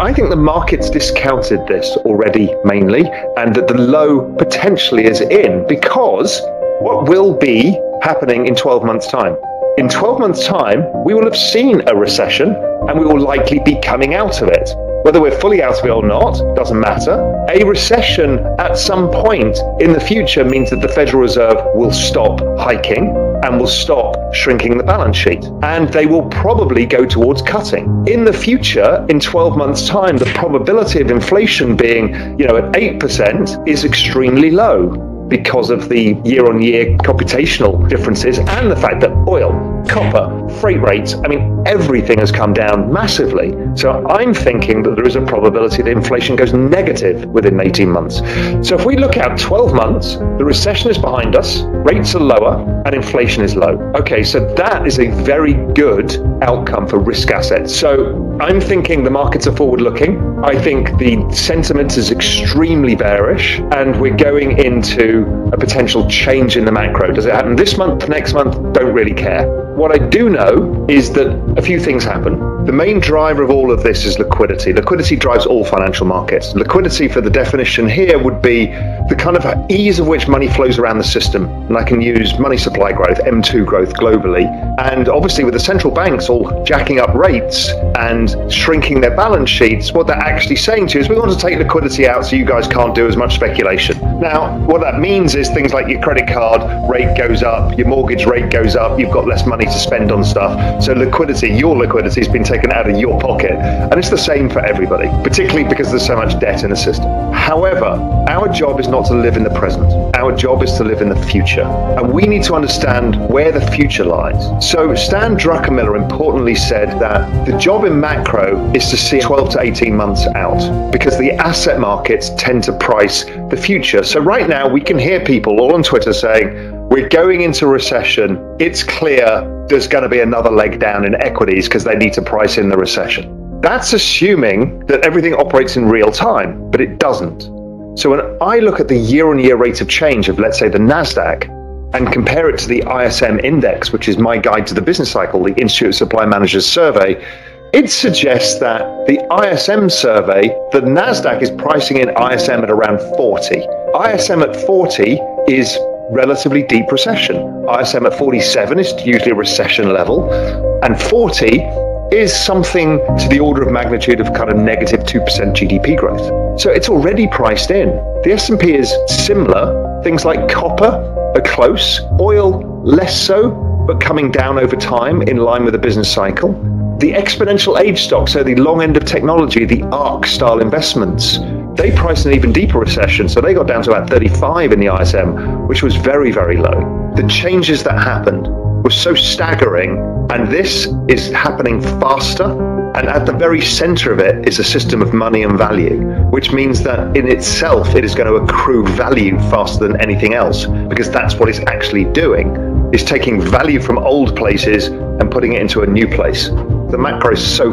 I think the market's discounted this already mainly, and that the low potentially is in because what will be happening in 12 months' time? In 12 months' time, we will have seen a recession and we will likely be coming out of it. Whether we're fully out of it or not doesn't matter. A recession at some point in the future means that the Federal Reserve will stop hiking and will stop shrinking the balance sheet. And they will probably go towards cutting. In the future, in 12 months' time, the probability of inflation being, you know, at 8% is extremely low because of the year on year computational differences and the fact that oil, copper, freight rates, I mean, everything has come down massively. So I'm thinking that there is a probability that inflation goes negative within 18 months. So if we look out 12 months, the recession is behind us, rates are lower, and inflation is low. Okay, so that is a very good outcome for risk assets. So I'm thinking the markets are forward looking. I think the sentiment is extremely bearish, and we're going into a potential change in the macro. Does it happen this month, next month? Don't really care. What I do know is that a few things happen. The main driver of all of this is liquidity. Liquidity drives all financial markets. Liquidity, for the definition here, would be the kind of ease of which money flows around the system. And I can use money supply growth, M2 growth globally. And obviously, with the central banks all jacking up rates and shrinking their balance sheets, what they're actually saying to you is we want to take liquidity out so you guys can't do as much speculation. Now, what that means is things like your credit card rate goes up, your mortgage rate goes up, you've got less money to spend on stuff. So liquidity, your liquidity has been taken out of your pocket. And it's the same for everybody, particularly because there's so much debt in the system. However, our job is not to live in the present. Our job is to live in the future. And we need to understand where the future lies. So Stan Druckenmiller importantly said that the job in macro is to see 12 to 18 months out because the asset markets tend to price the future. So right now we can hear people all on Twitter saying, we're going into recession. It's clear there's going to be another leg down in equities because they need to price in the recession. That's assuming that everything operates in real time, but it doesn't. So when I look at the year on year rate of change of, let's say, the NASDAQ, and compare it to the ISM index, which is my guide to the business cycle, the Institute of Supply Managers survey, it suggests that the ISM survey, the NASDAQ is pricing in ISM at around 40. ISM at 40 is relatively deep recession. ISM at 47 is usually a recession level, and 40 is something to the order of magnitude of kind of negative 2% GDP growth. So it's already priced in. The S&P is similar. Things like copper are close, oil less so, but coming down over time in line with the business cycle. The exponential age stocks, so the long end of technology, the ARK style investments, they priced an even deeper recession, so they got down to about 35 in the ISM, which was very, very low. The changes that happened were so staggering, and this is happening faster. And at the very center of it is a system of money and value, which means that in itself it is going to accrue value faster than anything else, because that's what it's actually doing, is taking value from old places and putting it into a new place. The macro is so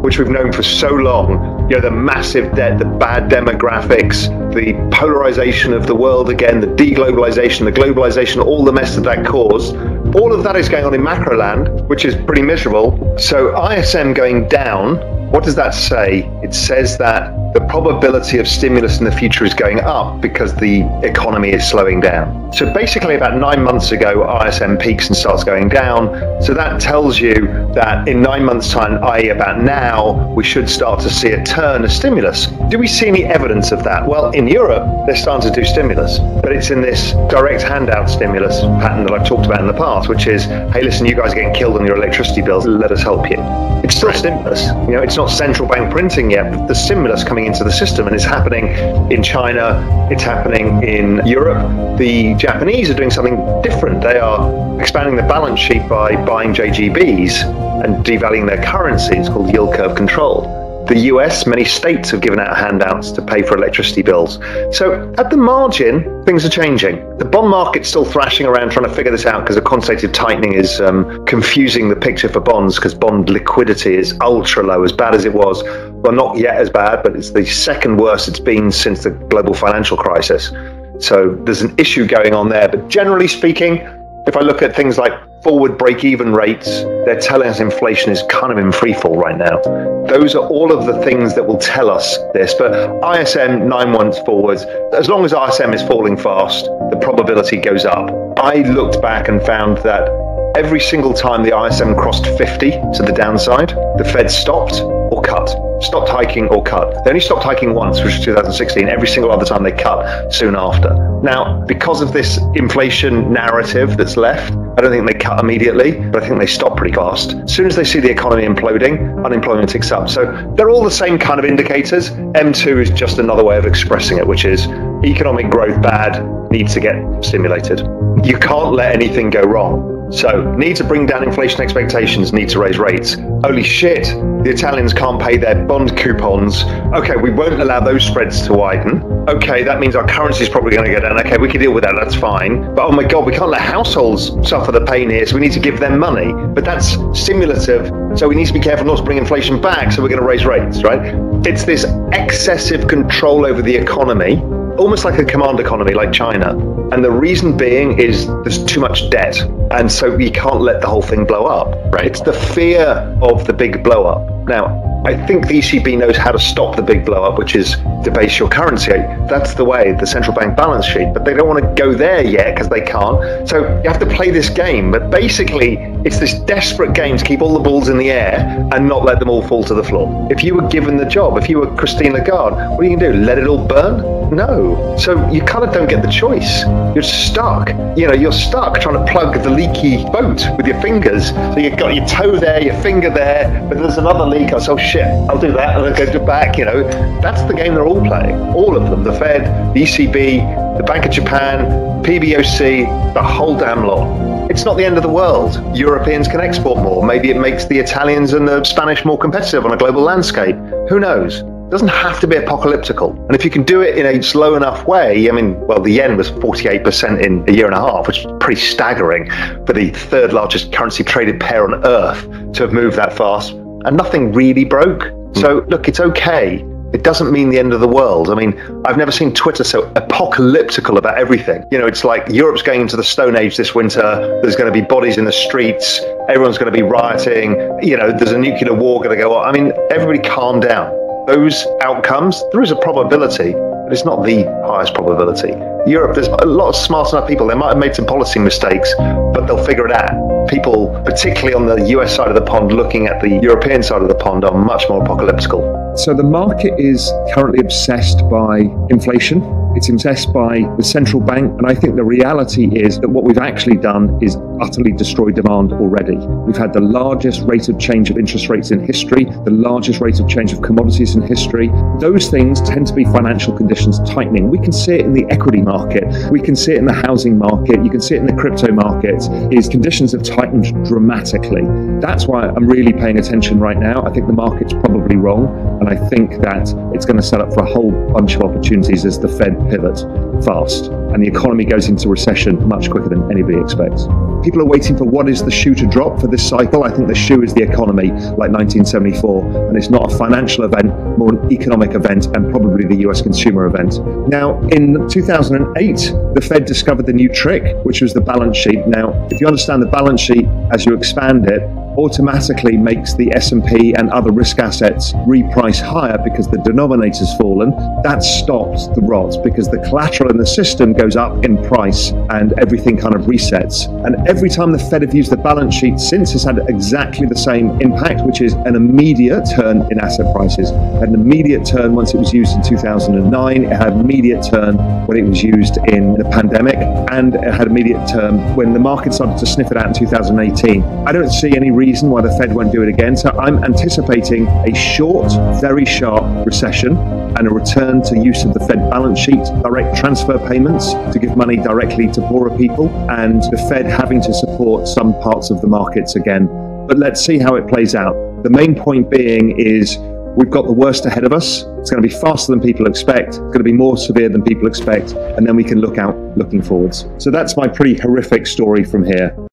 which we've known for so long. You know, the massive debt, the bad demographics, the polarization of the world again, the deglobalization, the globalization, all the mess that that caused. All of that is going on in macro land, which is pretty miserable. So ISM going down, what does that say? It says that the probability of stimulus in the future is going up because the economy is slowing down. So basically, about nine months ago, ISM peaks and starts going down. So that tells you that in nine months' time, i.e., about now, we should start to see a turn of stimulus. Do we see any evidence of that? Well, in Europe, they're starting to do stimulus, but it's in this direct handout stimulus pattern that I've talked about in the past, which is, hey, listen, you guys are getting killed on your electricity bills, let us help you. It's still stimulus. You know, it's not central bank printing yet, but the stimulus coming into the system, and it's happening in China, it's happening in Europe. The Japanese are doing something different. They are expanding the balance sheet by buying JGBs and devaluing their currency. It's called yield curve control. The US, many states have given out handouts to pay for electricity bills. So at the margin, things are changing. The bond market's still thrashing around trying to figure this out because the quantitative tightening is um, confusing the picture for bonds because bond liquidity is ultra low, as bad as it was. Well, not yet as bad, but it's the second worst it's been since the global financial crisis. So there's an issue going on there. But generally speaking, if I look at things like forward break even rates, they're telling us inflation is kind of in free fall right now. Those are all of the things that will tell us this. But ISM nine months forward, as long as ISM is falling fast, the probability goes up. I looked back and found that every single time the ISM crossed 50 to the downside, the Fed stopped or cut stopped hiking or cut. They only stopped hiking once, which was 2016. Every single other time they cut soon after. Now, because of this inflation narrative that's left, I don't think they cut immediately, but I think they stop pretty fast. As soon as they see the economy imploding, unemployment ticks up. So they're all the same kind of indicators. M2 is just another way of expressing it, which is economic growth bad, needs to get stimulated. You can't let anything go wrong. So, need to bring down inflation expectations, need to raise rates. Holy shit, the Italians can't pay their bond coupons. Okay, we won't allow those spreads to widen. Okay, that means our currency is probably going to go down. Okay, we can deal with that, that's fine. But oh my god, we can't let households suffer the pain here, so we need to give them money. But that's stimulative, so we need to be careful not to bring inflation back, so we're going to raise rates, right? It's this excessive control over the economy almost like a command economy like China. And the reason being is there's too much debt. And so you can't let the whole thing blow up, right? It's the fear of the big blow up. Now, I think the ECB knows how to stop the big blow up, which is debase your currency. That's the way, the central bank balance sheet. But they don't want to go there yet because they can't. So you have to play this game. But basically, it's this desperate game to keep all the balls in the air and not let them all fall to the floor. If you were given the job, if you were Christine Lagarde, what are you going to do? Let it all burn? No. So you kind of don't get the choice. You're stuck. You know, you're stuck trying to plug the leaky boat with your fingers. So you've got your toe there, your finger there, but there's another leak. Oh, shit, I'll do that and then go back. You know, that's the game they're all playing. All of them. The Fed, the ECB, the Bank of Japan, PBOC, the whole damn lot. It's not the end of the world. Europeans can export more. Maybe it makes the Italians and the Spanish more competitive on a global landscape. Who knows? It doesn't have to be apocalyptical. And if you can do it in a slow enough way, I mean, well, the yen was 48% in a year and a half, which is pretty staggering for the third largest currency traded pair on earth to have moved that fast and nothing really broke. So, hmm. look, it's okay. It doesn't mean the end of the world. I mean, I've never seen Twitter so apocalyptical about everything. You know, it's like Europe's going into the Stone Age this winter. There's going to be bodies in the streets. Everyone's going to be rioting. You know, there's a nuclear war going to go on. I mean, everybody calm down. Those outcomes, there is a probability, but it's not the highest probability. Europe, there's a lot of smart enough people. They might have made some policy mistakes, but they'll figure it out. People, particularly on the US side of the pond, looking at the European side of the pond, are much more apocalyptical. So the market is currently obsessed by inflation. It's obsessed by the central bank. And I think the reality is that what we've actually done is utterly destroy demand already. We've had the largest rate of change of interest rates in history, the largest rate of change of commodities in history. Those things tend to be financial conditions tightening. We can see it in the equity market, we can see it in the housing market, you can see it in the crypto market, is conditions have tightened dramatically. That's why I'm really paying attention right now. I think the market's probably wrong. And I think that it's going to set up for a whole bunch of opportunities as the Fed pivot fast and the economy goes into recession much quicker than anybody expects. People are waiting for what is the shoe to drop for this cycle. I think the shoe is the economy, like 1974, and it's not a financial event, more an economic event, and probably the US consumer event. Now, in 2008, the Fed discovered the new trick, which was the balance sheet. Now, if you understand the balance sheet as you expand it, automatically makes the S&P and other risk assets reprice higher because the denominator's fallen, that stops the rot because the collateral in the system goes up in price and everything kind of resets. And every time the Fed have used the balance sheet since, it's had exactly the same impact, which is an immediate turn in asset prices. An immediate turn once it was used in 2009. It had an immediate turn when it was used in the pandemic, and it had an immediate turn when the market started to sniff it out in 2018. I don't see any reason why the Fed won't do it again. So I'm anticipating a short, very sharp recession and a return to use of the Fed balance sheet, direct transfer payments to give money directly to poorer people, and the Fed having to support some parts of the markets again. But let's see how it plays out. The main point being is we've got the worst ahead of us. It's going to be faster than people expect. It's going to be more severe than people expect. And then we can look out looking forwards. So that's my pretty horrific story from here.